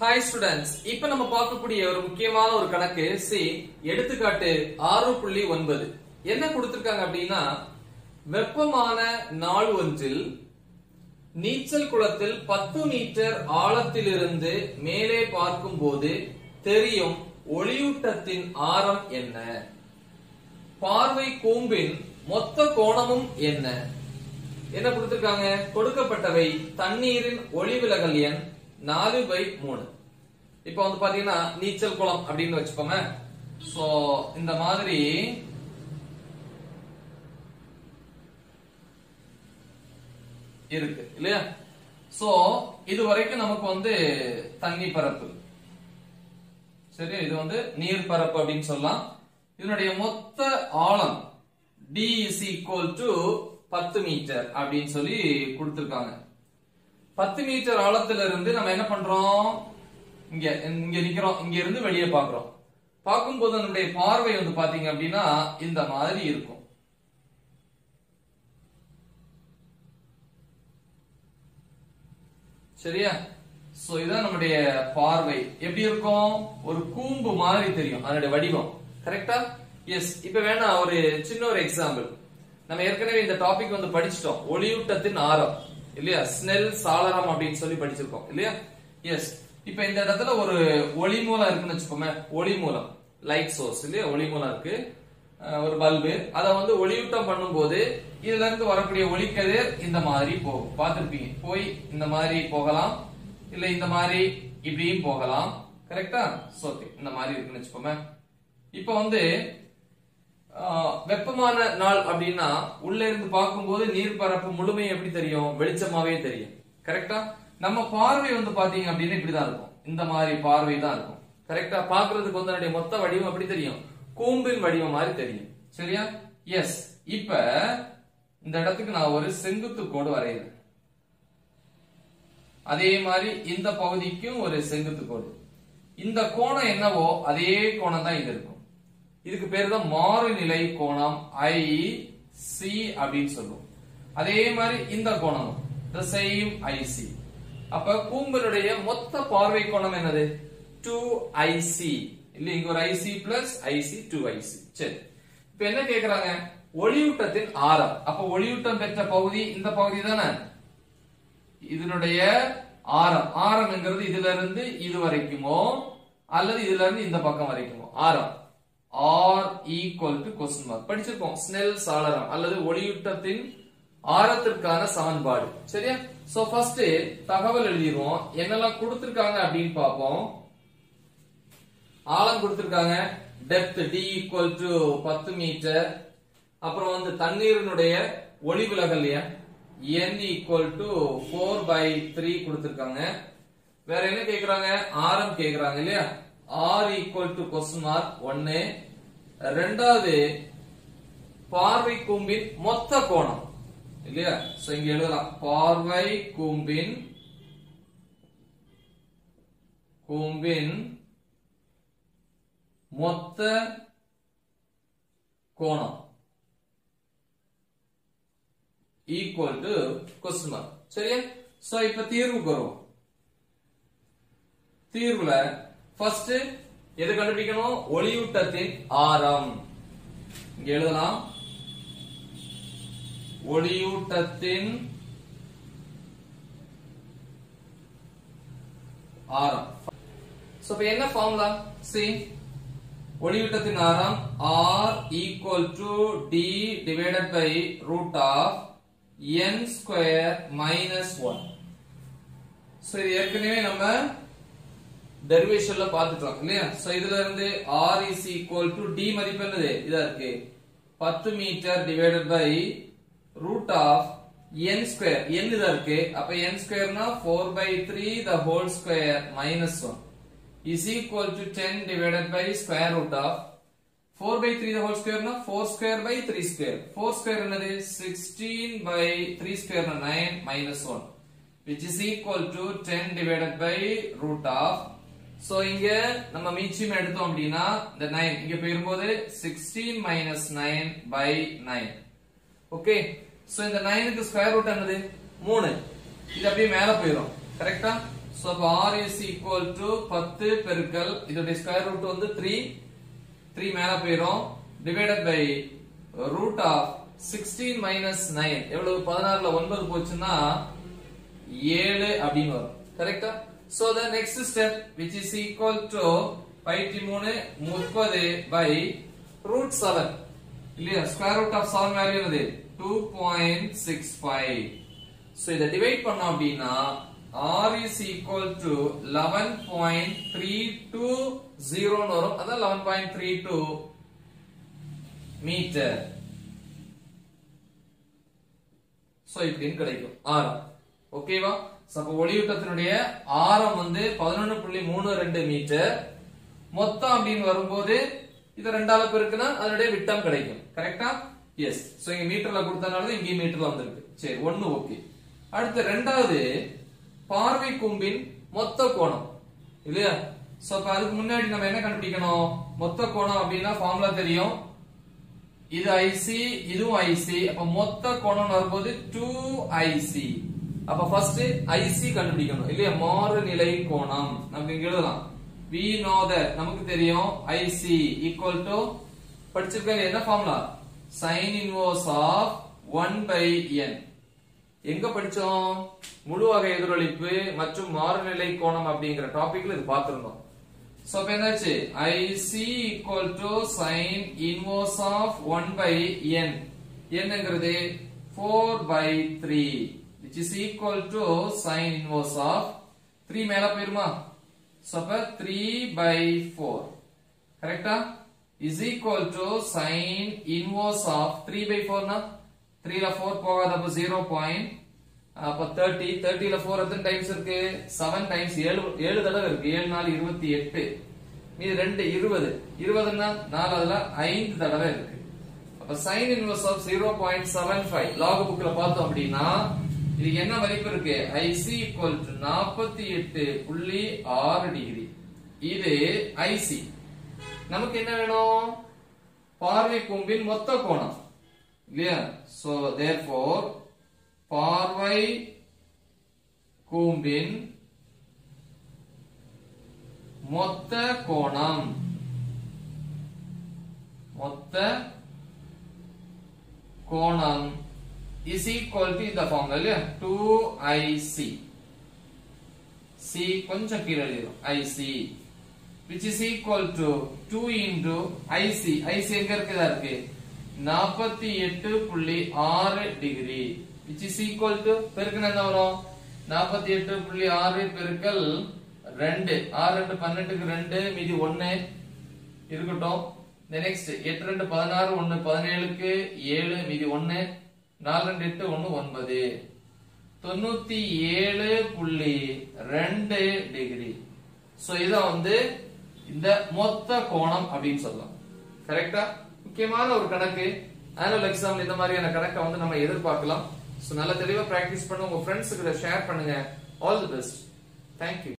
Hi students இப்ப நம்ம பார்க்கக்கூடிய ஒரு முக்கியமான ஒரு கணக்கு சி எடுத்துக்காட்டு ஆறு புள்ளி ஒன்பது. என்ன கொடுத்திருக்காங்க அப்படின்னா வெப்பமான நாள் ஒன்றில் நீச்சல் குளத்தில் பத்து மீட்டர் ஆழத்திலிருந்து மேலே பார்க்கும் போது தெரியும் ஒளியூட்டத்தின் ஆரம் என்ன. பார்வை கூம்பின் மொத்த கோணமும் என்ன. என்ன கொடுத்திருக்காங்க? கொடுக்கப்பட்டவை தண்ணீரின் ஒளிவிலகல் எண் நாலு பை மூணு. இப்ப வந்து பாத்தீங்கன்னா நீச்சல் குளம் அப்படின்னு வச்சுக்கோங்க சோ இந்த மாதிரி இருக்கு இல்லையா? சோ இது வரைக்கும் நமக்கு வந்து தண்ணி பரப்பு. சரி இது வந்து நீர் பரப்பு அப்படின்னு சொல்லலாம். இதனுடைய மொத்த ஆழம் டி இஸ் ஈக்குவல் டு பத்து மீட்டர் அப்படின்னு சொல்லி கொடுத்துருக்காங்க. பத்து மீட்டர் ஆழத்துல இருந்து நம்ம என்ன பண்றோம்? இங்க இங்க நிக்கிறோம். இங்க இருந்து வெளியே பாக்குறோம் பார்க்கும்போது நம்முடைய பார்வை வந்து பாத்தீங்க அப்படின்னா இந்த மாதிரி இருக்கும். சரியா? சோ இதான் நம்முடைய பார்வை. எப்படி இருக்கும்? ஒரு கூம்பு மாதிரி தெரியும். அதனுடைய வடிவம். கரெக்டா எஸ் இப்ப வேணா ஒரு சின்ன ஒரு எக்ஸாம்பிள் நம்ம ஏற்கனவே இந்த டாபிக் வந்து படிச்சிட்டோம். ஒளியூட்டத்தின் ஆரம். இல்லையா? ஸ்னெல் சாளரம் அப்படின்னு சொல்லி படிச்சிருக்கோம். இல்லையா? எஸ் இப்ப இந்த இடத்துல ஒரு ஒளி மூலம் இருக்குன்னு வச்சுக்கோமே ஒளி மூலம். லைட் சோர்ஸ் இல்லையா? ஒளி மூலம் இருக்கு. ஒரு பல்பு அதை வந்து ஒளியூட்டம் பண்ணும்போது இதுல இருந்து வரக்கூடிய ஒளிக்கதிர் இந்த மாதிரி போகும். பார்த்திருப்பீங்க. போய் இந்த மாதிரி போகலாம் இல்ல இந்த மாதிரி இப்படியும் போகலாம். கரெக்டா ஓகே இந்த மாதிரி இருக்குன்னு வச்சுக்கோமே. இப்ப வந்து வெப்பமான நாள் அப்படின்னா உள்ள இருந்து பார்க்கும்போது நீர் பரப்பு முழுமை எப்படி தெரியும்? வெளிச்சமாவே தெரியும். கரெக்டா நம்ம பார்வை வந்து பாத்தீங்க அப்படின்னா இப்படிதான் இருக்கும். இந்த மாதிரி பார்வை தான் இருக்கும். கரெக்டா பாக்குறதுக்கு வந்து அதனுடைய மொத்த வடிவம் எப்படி தெரியும்? கூம்பின் வடிவம் மாதிரி தெரியும். சரியா? எஸ் இப்ப இந்த இடத்துக்கு நான் ஒரு செங்குத்து கோடு வரைகிறேன். அதே மாதிரி இந்த பகுதிக்கும் ஒரு செங்குத்து கோடு. இந்த கோணம் என்னவோ அதே கோணம் தான் இது இருக்கும். இதுக்கு பேர் தான் மாறுநிலை கோணம் ஐ சி அப்படின்னு சொல்லுவோம். அதே மாதிரி இந்த கோணம் த same ஐசி அப்ப கூம்பலுடைய மொத்த பார்வை கோணம் என்னது? டூ ஐசி இல்ல இங்க ஒரு IC plus IC two IC சரி. இப்ப என்ன கேக்குறாங்க? ஒளியூட்டத்தின் ஆரம். அப்ப ஒளியூட்டம் பெற்ற பகுதி இந்த பகுதி தானே? இதனுடைய ஆரம். ஆரம்ங்கிறது இதுல இருந்து இது வரைக்குமோ அல்லது இதுல இருந்து இந்த பக்கம் வரைக்குமோ? ஆரம். R equal to question mark படிச்சிருக்கோம் ஸ்னெல் சாளரம் அல்லது ஒளியூட்டத்தின் ஆரத்திற்கான சமன்பாடு. சரியா? சோ ஃபர்ஸ்ட் தகவல் எழுதிடுவோம். என்னெல்லாம் கொடுத்திருக்காங்க அப்படின்னு பார்ப்போம். ஆழம் கொடுத்திருக்காங்க. டெப்த் டி ஈக்குவல் டு பத்து மீட்டர் அப்புறம் வந்து தண்ணீரினுடைய ஒளி விலகல் N equal to four by three கொடுத்திருக்காங்க. வேற என்ன கேக்குறாங்க? ஆரம் கேக்குறாங்க இல்லையா? R equal to question mark ஒன்னு ரெண்டாவது பார்வை கூம்பின் மொத்த கோணம். இல்லையா? சோ இங்க எழுதலாம். பார்வை கூம்பின் கூம்பின் மொத்த கோணம். ஈக்குவல் டு கொஸ்டின் மார்க் சரியா? சோ இப்ப தீர்வுக்கு வருவோம். தீர்வுல ஃபர்ஸ்ட் எது கண்டுபிடிக்கணும்? ஒளியூட்டத்தின் ஆரம். இங்க எழுதலாம். ஒளியூட்டத்தின் ஆரம். சோ இப்ப என்ன ஃபார்முலா சி ஒளியூட்டத்தின் ஆரம் R equal to D divided by root of N square minus one so இது ஏற்கனவே நம்ம டெரிவேஷன்ல பாத்துட்டோம் இல்லையா? சோ இதுல இருந்து R is equal to D மதிப்பு என்னது? இதா இருக்கு. பத்து metre divided by root of N square N இதா இருக்கு. அப்ப N ஸ்கொயர்னா four by three the whole square minus one is equal to 10 divided by square root of 4 by 3 the whole square na 4 square by 3 square. 4 square என்னது? 16 by 3 square na 9 minus 1 which is equal to 10 divided by root of so இங்க நம்ம மீச்சியம் எடுத்தோம் அப்படின்னா இந்த 9 இங்க போயிரும்போது 16 minus 9 by 9 okay so இந்த 9 க்கு ஸ்கொயர் ரூட் என்னது? 3 இது அப்படியே மேல போயிடும் கரெக்டா சோ அப்ப r is equal to 10 பெருக்கல் இதோட ஸ்கொயர் ரூட் வந்து 3 3 மேல போயிடும் divided by root of 16 minus 9 எவ்வளவு? 16ல 9 போச்சுன்னா 7 அப்படின்னு வரும். கரெக்டா so the next step which is equal to 53 30 by root 7 இல்லையா ஸ்கொயர் ரூட் ஆஃப் 7 வேல்யூ என்னது? 2.65 சோ இத டிவைட் பண்ணோம் அப்படின்னா r is equal to 11.320 னு வரும். அதான் 11.32 மீட்டர் சோ இப்படின்னு கிடைக்கும். ஆரம் ஓகேவா சோ அப்ப ஒளியூட்டத்தினுடைய ஆரம் வந்து 11.32 மீட்டர். மொத்தம் அப்படின்னு வரும்போது இது ரெண்டாவது பெருக்குனா அதனுடைய விட்டம் கிடைக்கும். கரெக்டா எஸ் சோ இங்க மீட்டர்ல கொடுத்தனால இங்கேயும் மீட்டர்ல வந்திருக்கு. சரி ஒண்ணு ஓகே. அடுத்து ரெண்டாவது பார்வை கூம்பின் மொத்த கோணம். இல்லையா? சோ அப்ப அதுக்கு முன்னாடி நம்ம என்ன கண்டுபிடிக்கணும்? மொத்த கோணம் அப்படின்னா ஃபார்முலா தெரியும். இது ஐசி இதுவும் ஐசி அப்ப மொத்த கோணம் வரும்போது டூ ஐசி அப்ப ஃபர்ஸ்ட் ஐசி கண்டுபிடிக்கணும். இல்லையா? மாறுநிலை கோணம். நமக்கு இங்க எழுதலாம். வி நோ தட் நமக்கு தெரியும் ஐசி ஈக்குவல் டு படிச்சிருக்க என்ன formula sine inverse of one by N எங்க படிச்சோம்? முழு வகை எதிரொலிப்பு மற்றும் மாறுநிலை கோணம் அப்படிங்கிற டாபிக்ல இது பார்த்திருந்தோம். சோ இப்போ என்னாச்சு? IC equal to sine inverse of one by N என்னங்கிறது? Four by three which is equal to sine inverse of 3 மேல போயிருமா? சோ அப்ப 3 by 4 கரெக்டா is equal to sine inverse of 3 by 4 நா 3ல 4 போகாத அப்ப 0 point அப்ப 30 30ல 4 எத்தனை டைம்ஸ் இருக்கு? 7 டைம்ஸ் 7 7 தடவை இருக்கு. 7 நாள் 28 மீதி 2 20 20 னா 4 அதுல 5 தடவை இருக்கு. அப்ப sin inverse of 0.75 log bookல பார்த்தோம் அப்படின்னா இதுக்கு என்ன மதிப்பு இருக்கு? IC equal to 48.6 டிகிரி இது ஐசி நமக்கு என்ன வேணும்? பார்வை கூம்பின் மொத்த கோணம். இல்லையா சோ தேர்ஃபோர் பார்வை கூம்பின் மொத்த கோணம். மொத்த கோணம். Is equal to இந்த ஃபார்முலா இல்லையா? 2IC C. கொஞ்சம் கீழே எழுதிடும் IC which is equal to 2 into IC IC எங்க இருக்குதா இருக்கு. 48.6 degree which is equal to பெருக்கன என்ன வரும்? 48.6 பெருக்கல் 2 6 2 12க்கு 2 மீதி 1 இருக்கட்டும். நெக்ஸ்ட் 8 2 16 1 17க்கு 7 மீதி 1 4 2 8 1 9 தொண்ணூத்தி ஏழு புள்ளி ரெண்டு டிகிரி. சோ இத வந்து இந்த மொத்த கோணம் அப்படின்னு சொல்லலாம். கரெக்டா முக்கியமான ஒரு கணக்கு. ஆனுவல் எக்ஸாம் இந்த மாதிரியான கணக்கை வந்து நம்ம எதிர்பார்க்கலாம். சோ நல்ல தெளிவா பிராக்டிஸ் பண்ணி. உங்க ஃப்ரெண்ட்ஸுக்கு ஷேர் பண்ணுங்க. All the best thank you